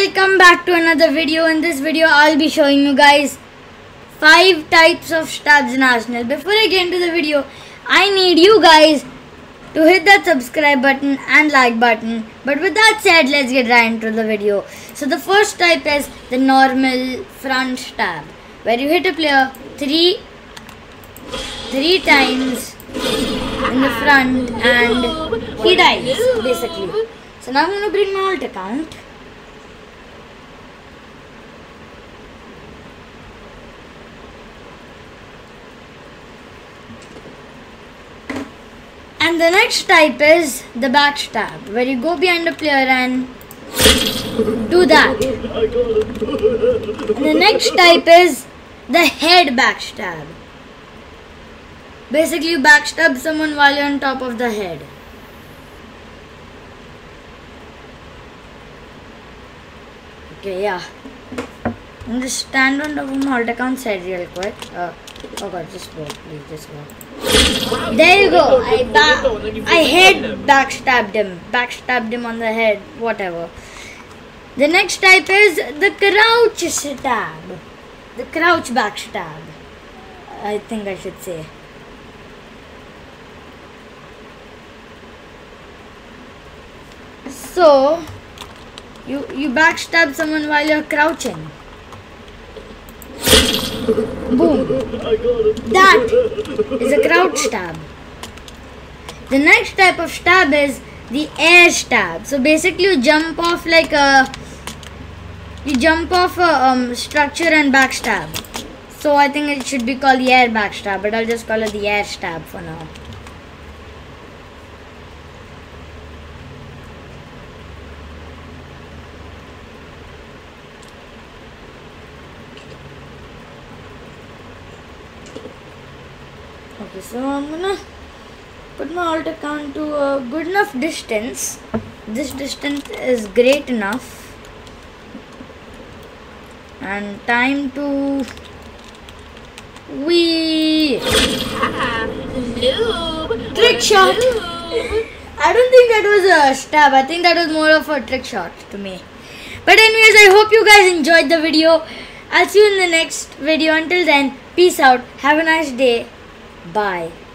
welcome back to another video. In this video, I'll be showing you guys five types of stabs in Arsenal. Before I get into the video, I need you guys to hit that subscribe button and like button. But with that said, let's get right into the video. So the first type is the normal front stab, where you hit a player three three times in the front and he dies basically. So now I'm gonna bring my alt account. The next type is the backstab, where you go behind a player and do that. And the next type is the head backstab. Basically, you backstab someone while you're on top of the head. Okay, yeah. I'm just stand on top of my alt account side real quick. Uh, oh god, just walk, please, just walk. There you go. I I head backstabbed him. Backstabbed him on the head. Whatever. The next type is the crouch stab. The crouch backstab. I think I should say. So, you you backstab someone while you're crouching. Boom. That is a crouch stab. The next type of stab is the air stab. So basically, you jump off like a you jump off a um, structure and backstab. So I think it should be called the air backstab, but I'll just call it the air stab for now. Okay, so I'm gonna put my alt account to a good enough distance. This distance is great enough. And time to we. Trick shot. I don't think that was a stab. I think that was more of a trick shot to me. But anyways, I hope you guys enjoyed the video. I'll see you in the next video. Until then, peace out. Have a nice day. Bye.